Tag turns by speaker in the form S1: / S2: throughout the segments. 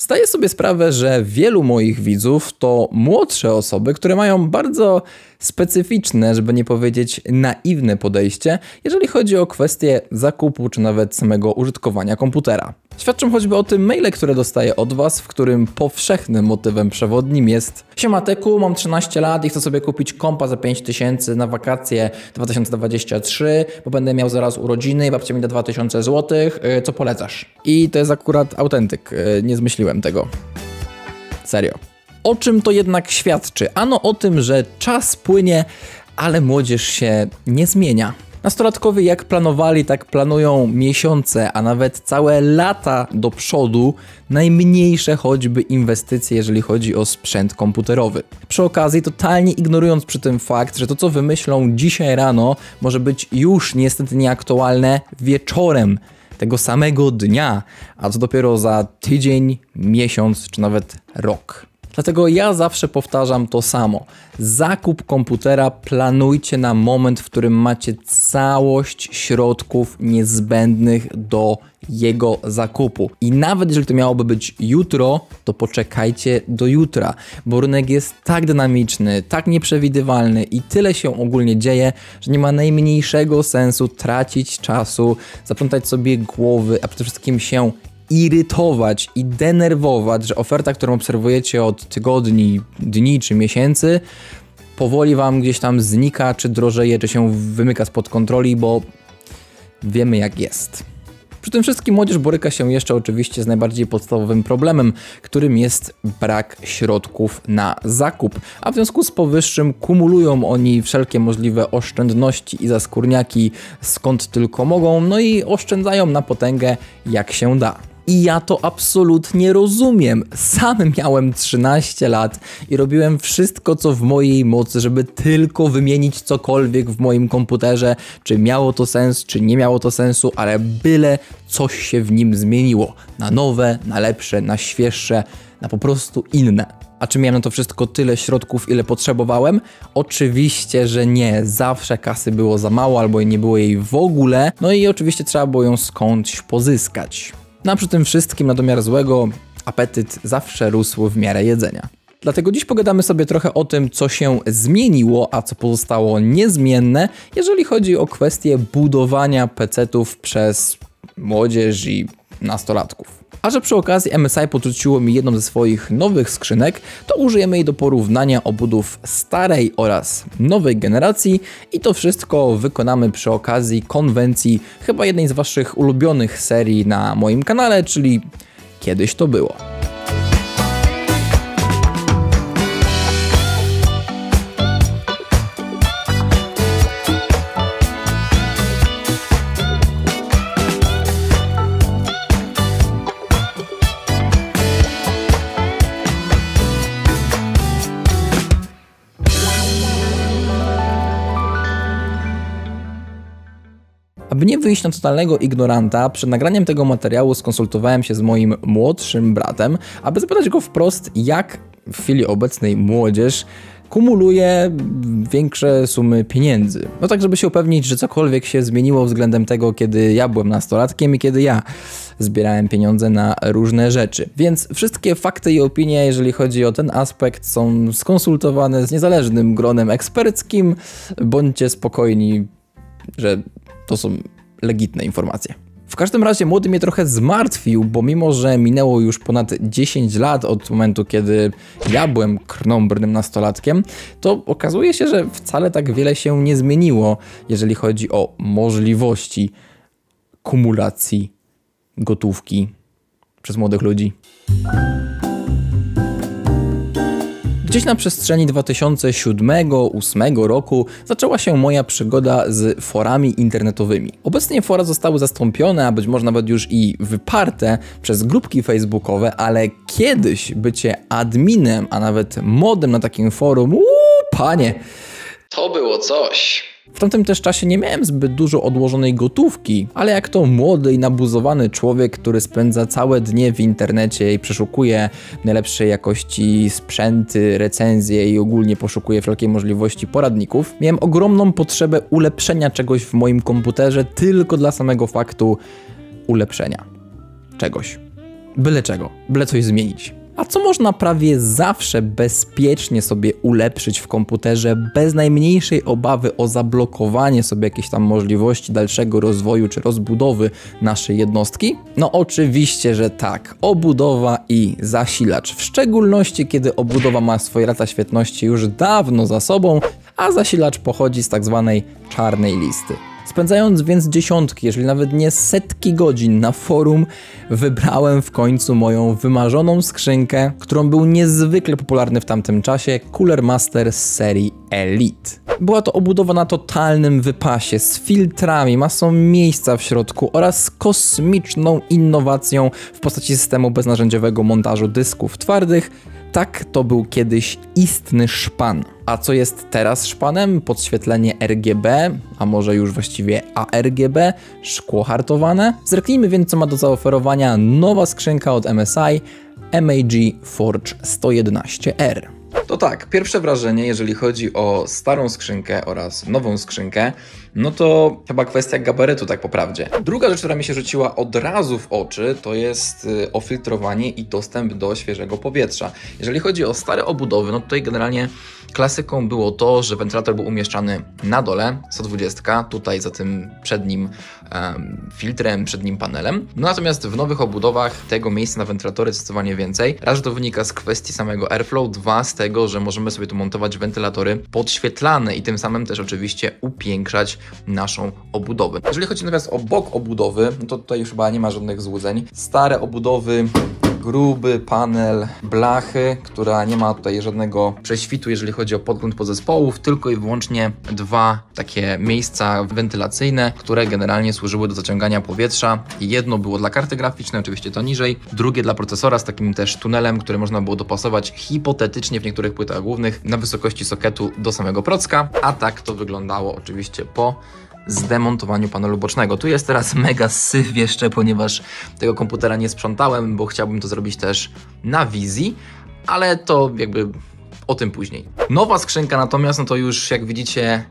S1: Zdaję sobie sprawę, że wielu moich widzów to młodsze osoby, które mają bardzo specyficzne, żeby nie powiedzieć naiwne podejście, jeżeli chodzi o kwestię zakupu czy nawet samego użytkowania komputera. Świadczą choćby o tym maile, które dostaję od Was, w którym powszechnym motywem przewodnim jest Siema Teku, mam 13 lat i chcę sobie kupić kompa za 5000 na wakacje 2023, bo będę miał zaraz urodziny i babcia mi da 2000 zł, co polecasz? I to jest akurat autentyk, y, nie zmyśliłem tego. Serio. O czym to jednak świadczy? Ano o tym, że czas płynie, ale młodzież się nie zmienia. Nastolatkowie jak planowali, tak planują miesiące, a nawet całe lata do przodu, najmniejsze choćby inwestycje, jeżeli chodzi o sprzęt komputerowy. Przy okazji totalnie ignorując przy tym fakt, że to co wymyślą dzisiaj rano może być już niestety nieaktualne wieczorem tego samego dnia, a co dopiero za tydzień, miesiąc czy nawet rok. Dlatego ja zawsze powtarzam to samo. Zakup komputera planujcie na moment, w którym macie całość środków niezbędnych do jego zakupu. I nawet jeżeli to miałoby być jutro, to poczekajcie do jutra, bo rynek jest tak dynamiczny, tak nieprzewidywalny i tyle się ogólnie dzieje, że nie ma najmniejszego sensu tracić czasu, zaplątać sobie głowy, a przede wszystkim się irytować i denerwować, że oferta, którą obserwujecie od tygodni, dni czy miesięcy, powoli wam gdzieś tam znika, czy drożeje, czy się wymyka spod kontroli, bo wiemy jak jest. Przy tym wszystkim młodzież boryka się jeszcze oczywiście z najbardziej podstawowym problemem, którym jest brak środków na zakup, a w związku z powyższym kumulują oni wszelkie możliwe oszczędności i zaskórniaki skąd tylko mogą, no i oszczędzają na potęgę jak się da. I ja to absolutnie rozumiem. Sam miałem 13 lat i robiłem wszystko, co w mojej mocy, żeby tylko wymienić cokolwiek w moim komputerze, czy miało to sens, czy nie miało to sensu, ale byle coś się w nim zmieniło. Na nowe, na lepsze, na świeższe, na po prostu inne. A czy miałem na to wszystko tyle środków, ile potrzebowałem? Oczywiście, że nie. Zawsze kasy było za mało albo nie było jej w ogóle. No i oczywiście trzeba było ją skądś pozyskać. No a przy tym wszystkim na domiar złego apetyt zawsze rósł w miarę jedzenia. Dlatego dziś pogadamy sobie trochę o tym, co się zmieniło, a co pozostało niezmienne, jeżeli chodzi o kwestię budowania PC-ów przez młodzież i nastolatków. A że przy okazji MSI podrzuciło mi jedną ze swoich nowych skrzynek, to użyjemy jej do porównania obudów starej oraz nowej generacji i to wszystko wykonamy przy okazji konwencji chyba jednej z waszych ulubionych serii na moim kanale, czyli Kiedyś to było. Nie wyjść na totalnego ignoranta, przed nagraniem tego materiału skonsultowałem się z moim młodszym bratem, aby zapytać go wprost, jak w chwili obecnej młodzież kumuluje większe sumy pieniędzy. No tak, żeby się upewnić, że cokolwiek się zmieniło względem tego, kiedy ja byłem nastolatkiem i kiedy ja zbierałem pieniądze na różne rzeczy. Więc wszystkie fakty i opinie, jeżeli chodzi o ten aspekt, są skonsultowane z niezależnym gronem eksperckim. Bądźcie spokojni, że to są legitne informacje. W każdym razie młody mnie trochę zmartwił, bo mimo, że minęło już ponad 10 lat od momentu, kiedy ja byłem krnąbrnym nastolatkiem, to okazuje się, że wcale tak wiele się nie zmieniło, jeżeli chodzi o możliwości kumulacji gotówki przez młodych ludzi. Gdzieś na przestrzeni 2007-2008 roku zaczęła się moja przygoda z forami internetowymi. Obecnie fora zostały zastąpione, a być może nawet już i wyparte przez grupki facebookowe, ale kiedyś bycie adminem, a nawet modem na takim forum, uuu, panie, to było coś. W tamtym też czasie nie miałem zbyt dużo odłożonej gotówki, ale jak to młody i nabuzowany człowiek, który spędza całe dnie w internecie i przeszukuje najlepszej jakości sprzęty, recenzje i ogólnie poszukuje wszelkiej możliwości poradników, miałem ogromną potrzebę ulepszenia czegoś w moim komputerze tylko dla samego faktu ulepszenia czegoś. byle czego, byle coś zmienić. A co można prawie zawsze bezpiecznie sobie ulepszyć w komputerze bez najmniejszej obawy o zablokowanie sobie jakiejś tam możliwości dalszego rozwoju czy rozbudowy naszej jednostki? No oczywiście, że tak. Obudowa i zasilacz. W szczególności kiedy obudowa ma swoje lata świetności już dawno za sobą, a zasilacz pochodzi z tak zwanej czarnej listy. Spędzając więc dziesiątki, jeżeli nawet nie setki godzin na forum, wybrałem w końcu moją wymarzoną skrzynkę, którą był niezwykle popularny w tamtym czasie Cooler Master z serii Elite. Była to obudowa na totalnym wypasie, z filtrami, masą miejsca w środku oraz kosmiczną innowacją w postaci systemu beznarzędziowego montażu dysków twardych, tak to był kiedyś istny szpan. A co jest teraz szpanem? Podświetlenie RGB, a może już właściwie ARGB, szkło hartowane. Zerknijmy więc, co ma do zaoferowania nowa skrzynka od MSI MAG Forge 111R. To tak, pierwsze wrażenie, jeżeli chodzi o starą skrzynkę oraz nową skrzynkę, no to chyba kwestia gabarytu, tak po prawdzie. Druga rzecz, która mi się rzuciła od razu w oczy, to jest y, ofiltrowanie i dostęp do świeżego powietrza. Jeżeli chodzi o stare obudowy, no tutaj generalnie klasyką było to, że wentylator był umieszczany na dole, 120, tutaj za tym przednim um, filtrem, przednim panelem. No natomiast w nowych obudowach tego miejsca na wentylatory zdecydowanie więcej. Raz, że to wynika z kwestii samego airflow, dwa z tego, że możemy sobie tu montować wentylory podświetlane i tym samym też oczywiście upiększać naszą obudowę. Jeżeli chodzi natomiast o bok obudowy, no to tutaj już chyba nie ma żadnych złudzeń. Stare obudowy gruby panel blachy, która nie ma tutaj żadnego prześwitu, jeżeli chodzi o podgląd podzespołów, tylko i wyłącznie dwa takie miejsca wentylacyjne, które generalnie służyły do zaciągania powietrza. Jedno było dla karty graficznej, oczywiście to niżej, drugie dla procesora z takim też tunelem, który można było dopasować hipotetycznie w niektórych płytach głównych na wysokości sokietu do samego procka, a tak to wyglądało oczywiście po zdemontowaniu panelu bocznego. Tu jest teraz mega syf jeszcze, ponieważ tego komputera nie sprzątałem, bo chciałbym to zrobić też na wizji, ale to jakby o tym później. Nowa skrzynka natomiast, no to już jak widzicie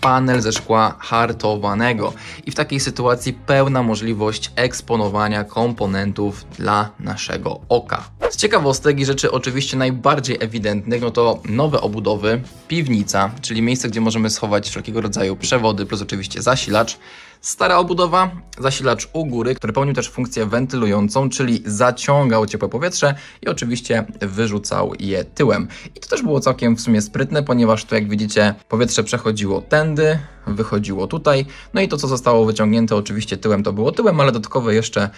S1: panel ze szkła hartowanego i w takiej sytuacji pełna możliwość eksponowania komponentów dla naszego oka. Z ciekawostek i rzeczy oczywiście najbardziej ewidentnych, no to nowe obudowy, piwnica, czyli miejsce, gdzie możemy schować wszelkiego rodzaju przewody, plus oczywiście zasilacz, Stara obudowa, zasilacz u góry, który pełnił też funkcję wentylującą, czyli zaciągał ciepłe powietrze i oczywiście wyrzucał je tyłem. I to też było całkiem w sumie sprytne, ponieważ tu jak widzicie powietrze przechodziło tędy, wychodziło tutaj, no i to co zostało wyciągnięte oczywiście tyłem to było tyłem, ale dodatkowo jeszcze,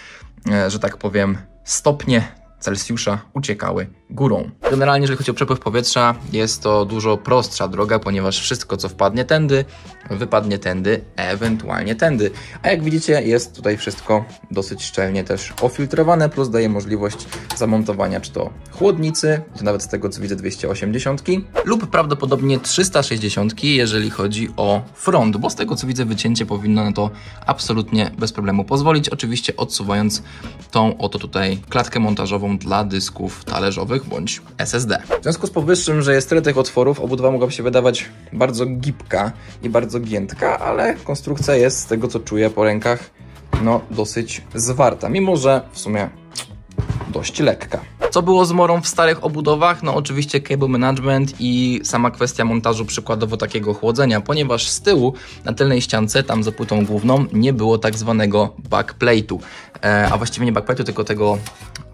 S1: e, że tak powiem, stopnie Celsjusza uciekały górą. Generalnie, jeżeli chodzi o przepływ powietrza, jest to dużo prostsza droga, ponieważ wszystko, co wpadnie tędy, wypadnie tędy, ewentualnie tędy. A jak widzicie, jest tutaj wszystko dosyć szczelnie też ofiltrowane, plus daje możliwość zamontowania czy to chłodnicy, czy nawet z tego co widzę 280, lub prawdopodobnie 360, jeżeli chodzi o front, bo z tego co widzę wycięcie powinno na to absolutnie bez problemu pozwolić, oczywiście odsuwając tą oto tutaj klatkę montażową dla dysków talerzowych bądź SSD. W związku z powyższym, że jest tyle tych otworów, obudowa mogłaby się wydawać bardzo gibka i bardzo giętka, ale konstrukcja jest z tego co czuję po rękach no dosyć zwarta, mimo że w sumie dość lekka. Co było z morą w starych obudowach? No oczywiście cable management i sama kwestia montażu przykładowo takiego chłodzenia, ponieważ z tyłu na tylnej ściance, tam za płytą główną, nie było tak zwanego backplate'u, e, a właściwie nie backplate'u, tylko tego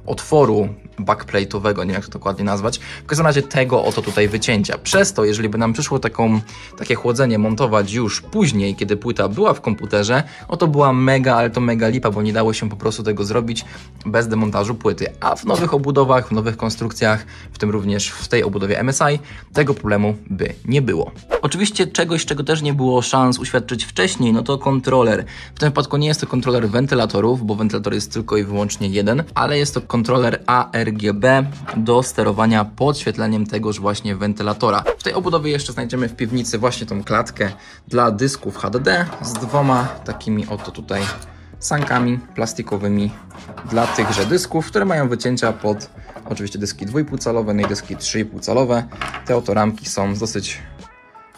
S1: otworu backplate'owego, nie wiem jak to dokładnie nazwać, w każdym razie tego oto tutaj wycięcia. Przez to, jeżeli by nam przyszło taką, takie chłodzenie montować już później, kiedy płyta była w komputerze, oto była mega, ale to mega lipa, bo nie dało się po prostu tego zrobić bez demontażu płyty. A w nowych obudowach, w nowych konstrukcjach, w tym również w tej obudowie MSI, tego problemu by nie było. Oczywiście czegoś, czego też nie było szans uświadczyć wcześniej, no to kontroler. W tym wypadku nie jest to kontroler wentylatorów, bo wentylator jest tylko i wyłącznie jeden, ale jest to kontroler ARGB do sterowania podświetleniem tegoż właśnie wentylatora. W tej obudowie jeszcze znajdziemy w piwnicy właśnie tą klatkę dla dysków HDD z dwoma takimi oto tutaj sankami plastikowymi dla tychże dysków, które mają wycięcia pod oczywiście dyski 2,5 calowe, no i dyski 3,5 calowe. Te oto ramki są z dosyć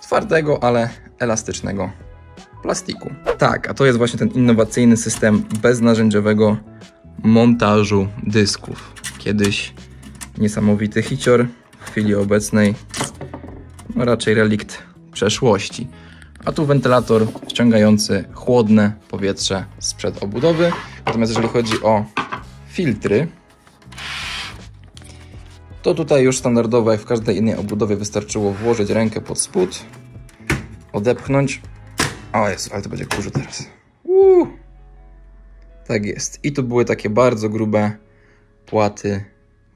S1: twardego, ale elastycznego plastiku. Tak, a to jest właśnie ten innowacyjny system beznarzędziowego montażu dysków. Kiedyś niesamowity hicior, w chwili obecnej no raczej relikt przeszłości. A tu wentylator ściągający chłodne powietrze sprzed obudowy. Natomiast jeżeli chodzi o filtry, to tutaj już standardowo, jak w każdej innej obudowie, wystarczyło włożyć rękę pod spód, odepchnąć. O jest, ale to będzie kurzu teraz. Uuu. Tak jest. I tu były takie bardzo grube płaty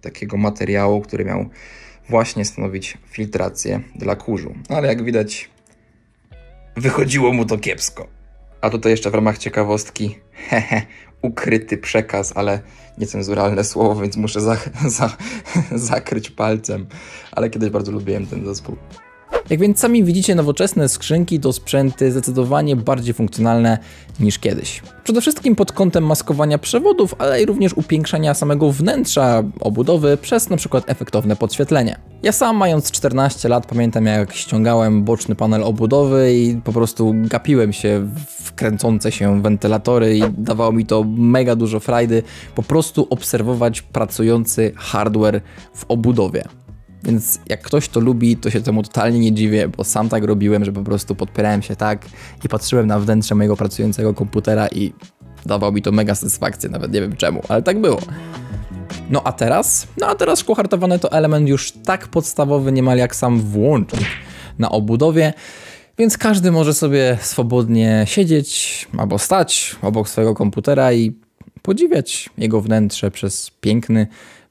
S1: takiego materiału, który miał właśnie stanowić filtrację dla kurzu. Ale jak widać, wychodziło mu to kiepsko. A tutaj jeszcze w ramach ciekawostki, hehe, ukryty przekaz, ale niecenzuralne słowo, więc muszę za, za, zakryć palcem. Ale kiedyś bardzo lubiłem ten zespół. Jak więc sami widzicie, nowoczesne skrzynki to sprzęty zdecydowanie bardziej funkcjonalne niż kiedyś. Przede wszystkim pod kątem maskowania przewodów, ale i również upiększania samego wnętrza obudowy przez np. efektowne podświetlenie. Ja sam mając 14 lat pamiętam jak ściągałem boczny panel obudowy i po prostu gapiłem się w kręcące się wentylatory i dawało mi to mega dużo frajdy po prostu obserwować pracujący hardware w obudowie. Więc jak ktoś to lubi, to się temu totalnie nie dziwię, bo sam tak robiłem, że po prostu podpierałem się tak i patrzyłem na wnętrze mojego pracującego komputera i dawał mi to mega satysfakcję, nawet nie wiem czemu, ale tak było. No a teraz? No a teraz szkło hartowane to element już tak podstawowy niemal jak sam włącznik na obudowie, więc każdy może sobie swobodnie siedzieć albo stać obok swojego komputera i podziwiać jego wnętrze przez piękny,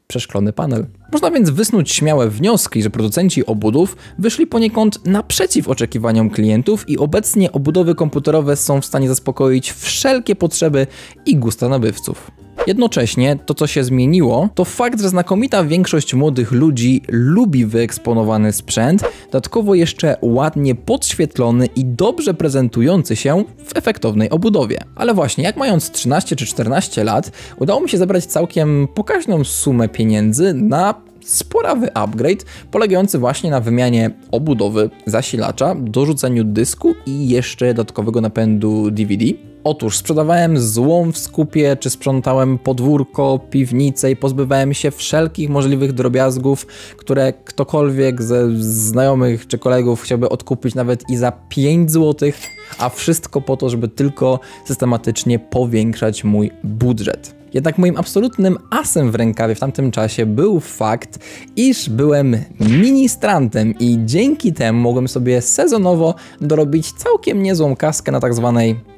S1: przeszklony panel. Można więc wysnuć śmiałe wnioski, że producenci obudów wyszli poniekąd naprzeciw oczekiwaniom klientów i obecnie obudowy komputerowe są w stanie zaspokoić wszelkie potrzeby i gusta nabywców. Jednocześnie to, co się zmieniło, to fakt, że znakomita większość młodych ludzi lubi wyeksponowany sprzęt, dodatkowo jeszcze ładnie podświetlony i dobrze prezentujący się w efektownej obudowie. Ale właśnie, jak mając 13 czy 14 lat, udało mi się zebrać całkiem pokaźną sumę pieniędzy na sporawy upgrade polegający właśnie na wymianie obudowy zasilacza, dorzuceniu dysku i jeszcze dodatkowego napędu DVD. Otóż sprzedawałem złom w skupie, czy sprzątałem podwórko, piwnicę i pozbywałem się wszelkich możliwych drobiazgów, które ktokolwiek ze znajomych czy kolegów chciałby odkupić nawet i za 5 zł, a wszystko po to, żeby tylko systematycznie powiększać mój budżet. Jednak moim absolutnym asem w rękawie w tamtym czasie był fakt, iż byłem ministrantem i dzięki temu mogłem sobie sezonowo dorobić całkiem niezłą kaskę na tak zwanej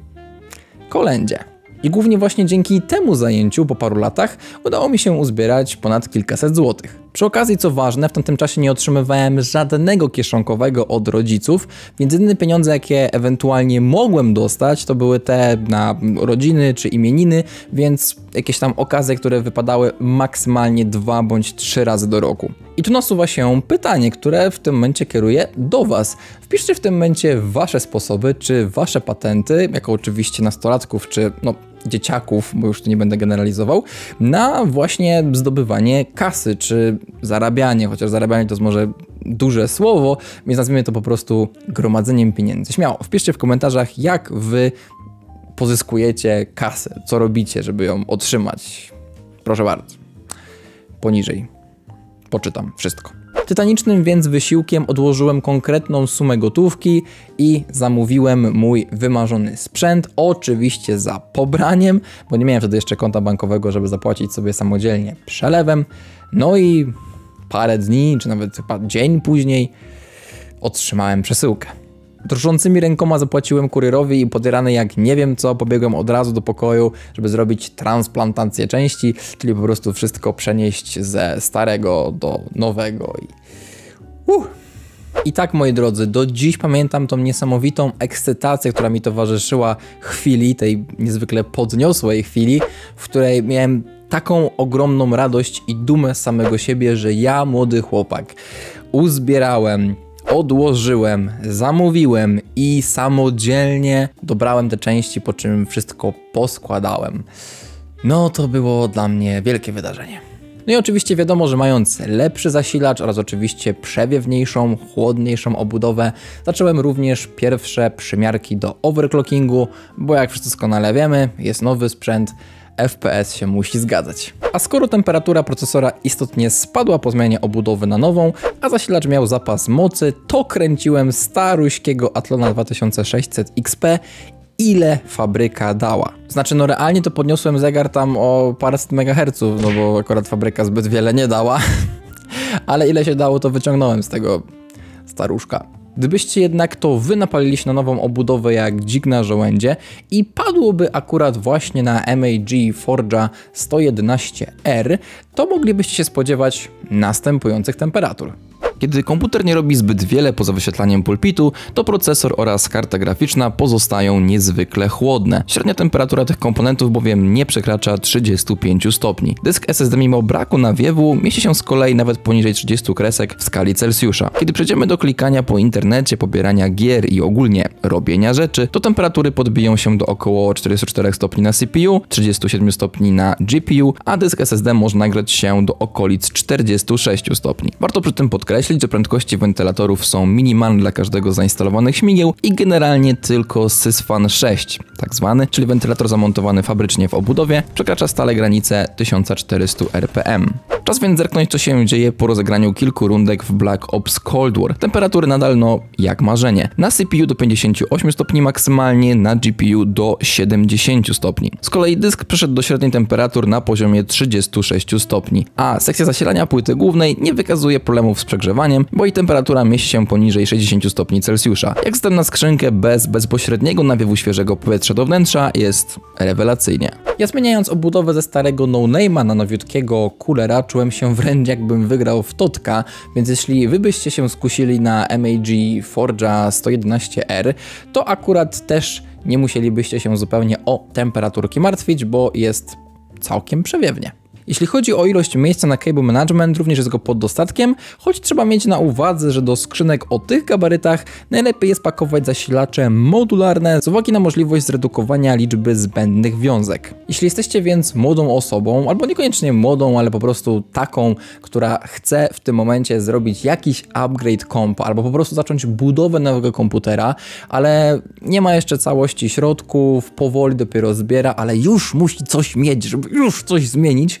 S1: kolędzie. I głównie właśnie dzięki temu zajęciu po paru latach udało mi się uzbierać ponad kilkaset złotych. Przy okazji, co ważne, w tamtym czasie nie otrzymywałem żadnego kieszonkowego od rodziców, więc jedyne pieniądze, jakie ewentualnie mogłem dostać, to były te na rodziny czy imieniny, więc jakieś tam okazje, które wypadały maksymalnie dwa bądź trzy razy do roku. I tu nasuwa się pytanie, które w tym momencie kieruję do Was. Wpiszcie w tym momencie Wasze sposoby, czy Wasze patenty, jako oczywiście nastolatków, czy no dzieciaków, bo już tu nie będę generalizował, na właśnie zdobywanie kasy, czy zarabianie, chociaż zarabianie to jest może duże słowo, więc nazwijmy to po prostu gromadzeniem pieniędzy. Śmiało, wpiszcie w komentarzach, jak wy pozyskujecie kasę, co robicie, żeby ją otrzymać. Proszę bardzo. Poniżej. Poczytam wszystko. Tytanicznym więc wysiłkiem odłożyłem konkretną sumę gotówki i zamówiłem mój wymarzony sprzęt, oczywiście za pobraniem, bo nie miałem wtedy jeszcze konta bankowego, żeby zapłacić sobie samodzielnie przelewem. No i parę dni, czy nawet chyba dzień później otrzymałem przesyłkę. Drżącymi rękoma zapłaciłem kurierowi i podierany jak nie wiem co, pobiegłem od razu do pokoju, żeby zrobić transplantację części, czyli po prostu wszystko przenieść ze starego do nowego i... Uh. I tak, moi drodzy, do dziś pamiętam tą niesamowitą ekscytację, która mi towarzyszyła chwili, tej niezwykle podniosłej chwili, w której miałem taką ogromną radość i dumę z samego siebie, że ja, młody chłopak, uzbierałem odłożyłem, zamówiłem i samodzielnie dobrałem te części, po czym wszystko poskładałem. No to było dla mnie wielkie wydarzenie. No i oczywiście wiadomo, że mając lepszy zasilacz oraz oczywiście przewiewniejszą, chłodniejszą obudowę, zacząłem również pierwsze przymiarki do overclockingu, bo jak wszyscy doskonale wiemy, jest nowy sprzęt, FPS się musi zgadzać. A skoro temperatura procesora istotnie spadła po zmianie obudowy na nową, a zasilacz miał zapas mocy, to kręciłem staruśkiego Atlona 2600 XP ile fabryka dała. Znaczy, no realnie to podniosłem zegar tam o paręset megaherców, no bo akurat fabryka zbyt wiele nie dała, ale ile się dało, to wyciągnąłem z tego staruszka. Gdybyście jednak to wy napalili się na nową obudowę jak dzik na żołędzie i padłoby akurat właśnie na MAG Forge'a 111R, to moglibyście się spodziewać następujących temperatur. Kiedy komputer nie robi zbyt wiele poza wyświetlaniem pulpitu, to procesor oraz karta graficzna pozostają niezwykle chłodne. Średnia temperatura tych komponentów bowiem nie przekracza 35 stopni. Dysk SSD mimo braku nawiewu mieści się z kolei nawet poniżej 30 kresek w skali Celsjusza. Kiedy przejdziemy do klikania po internecie, pobierania gier i ogólnie robienia rzeczy, to temperatury podbiją się do około 44 stopni na CPU, 37 stopni na GPU, a dysk SSD może nagrzać się do okolic 46 stopni. Warto przy tym podkreślić, podkreślić, że prędkości wentylatorów są minimalne dla każdego zainstalowanych śmigieł i generalnie tylko Sysfan 6, tak zwany, czyli wentylator zamontowany fabrycznie w obudowie, przekracza stale granicę 1400 RPM. Czas więc zerknąć, co się dzieje po rozegraniu kilku rundek w Black Ops Cold War. Temperatury nadal no jak marzenie. Na CPU do 58 stopni maksymalnie, na GPU do 70 stopni. Z kolei dysk przeszedł do średniej temperatur na poziomie 36 stopni, a sekcja zasilania płyty głównej nie wykazuje problemów z przegrzewaniem, bo i temperatura mieści się poniżej 60 stopni Celsjusza. Jak zatem na skrzynkę bez bezpośredniego nawiewu świeżego powietrza do wnętrza jest rewelacyjnie. Ja zmieniając obudowę ze starego no-name'a na nowiutkiego coolera czułem się wręcz jakbym wygrał w Totka, więc jeśli wy byście się skusili na MAG Forge'a 111R, to akurat też nie musielibyście się zupełnie o temperaturki martwić, bo jest całkiem przewiewnie. Jeśli chodzi o ilość miejsca na cable management, również jest go pod dostatkiem, choć trzeba mieć na uwadze, że do skrzynek o tych gabarytach najlepiej jest pakować zasilacze modularne z uwagi na możliwość zredukowania liczby zbędnych wiązek. Jeśli jesteście więc młodą osobą, albo niekoniecznie młodą, ale po prostu taką, która chce w tym momencie zrobić jakiś upgrade kompa, albo po prostu zacząć budowę nowego komputera, ale nie ma jeszcze całości środków, powoli dopiero zbiera, ale już musi coś mieć, żeby już coś zmienić,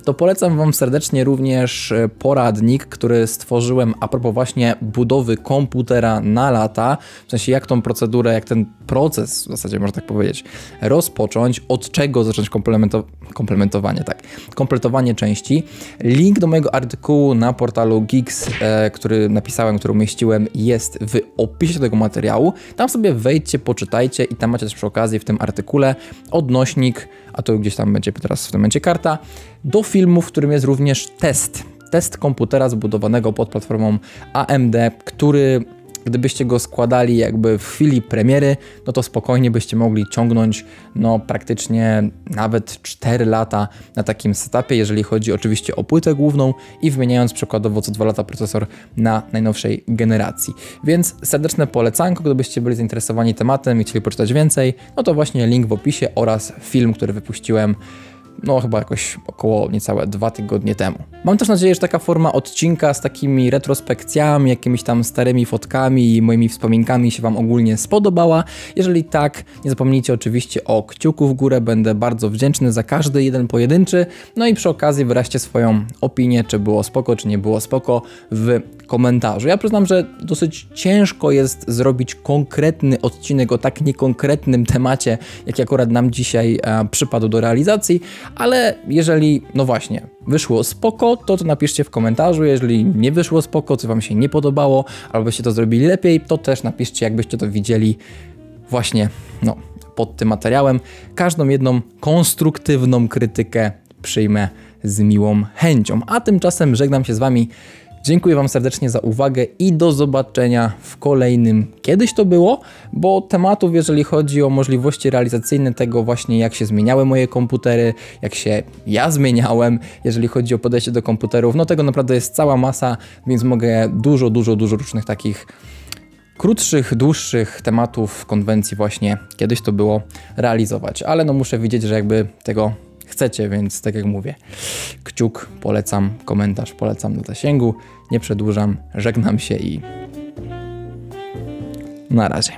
S1: to polecam Wam serdecznie również e, poradnik, który stworzyłem a propos właśnie budowy komputera na lata, w sensie jak tą procedurę, jak ten proces w zasadzie można tak powiedzieć, rozpocząć, od czego zacząć komplemento komplementowanie, tak, kompletowanie części. Link do mojego artykułu na portalu Geeks, e, który napisałem, który umieściłem, jest w opisie tego materiału. Tam sobie wejdźcie, poczytajcie i tam macie też przy okazji w tym artykule odnośnik, a to gdzieś tam będzie teraz w tym momencie karta, do filmu, w którym jest również test. Test komputera zbudowanego pod platformą AMD, który gdybyście go składali jakby w chwili premiery, no to spokojnie byście mogli ciągnąć no praktycznie nawet 4 lata na takim setupie, jeżeli chodzi oczywiście o płytę główną i wymieniając przykładowo co 2 lata procesor na najnowszej generacji. Więc serdeczne polecanko, gdybyście byli zainteresowani tematem i chcieli poczytać więcej, no to właśnie link w opisie oraz film, który wypuściłem no chyba jakoś około niecałe dwa tygodnie temu. Mam też nadzieję, że taka forma odcinka z takimi retrospekcjami, jakimiś tam starymi fotkami i moimi wspominkami się Wam ogólnie spodobała. Jeżeli tak, nie zapomnijcie oczywiście o kciuku w górę, będę bardzo wdzięczny za każdy jeden pojedynczy. No i przy okazji wyraźcie swoją opinię, czy było spoko, czy nie było spoko w komentarzu. Ja przyznam, że dosyć ciężko jest zrobić konkretny odcinek o tak niekonkretnym temacie, jaki akurat nam dzisiaj e, przypadł do realizacji, ale jeżeli, no właśnie, wyszło spoko, to to napiszcie w komentarzu, jeżeli nie wyszło spoko, co Wam się nie podobało, albo byście to zrobili lepiej, to też napiszcie, jakbyście to widzieli właśnie, no, pod tym materiałem. Każdą jedną konstruktywną krytykę przyjmę z miłą chęcią. A tymczasem żegnam się z Wami Dziękuję Wam serdecznie za uwagę i do zobaczenia w kolejnym. Kiedyś to było, bo tematów, jeżeli chodzi o możliwości realizacyjne tego właśnie, jak się zmieniały moje komputery, jak się ja zmieniałem, jeżeli chodzi o podejście do komputerów, no tego naprawdę jest cała masa, więc mogę dużo, dużo, dużo różnych takich krótszych, dłuższych tematów konwencji właśnie kiedyś to było realizować, ale no muszę widzieć, że jakby tego chcecie, więc tak jak mówię, kciuk polecam, komentarz polecam do zasięgu. Nie przedłużam, żegnam się i na razie.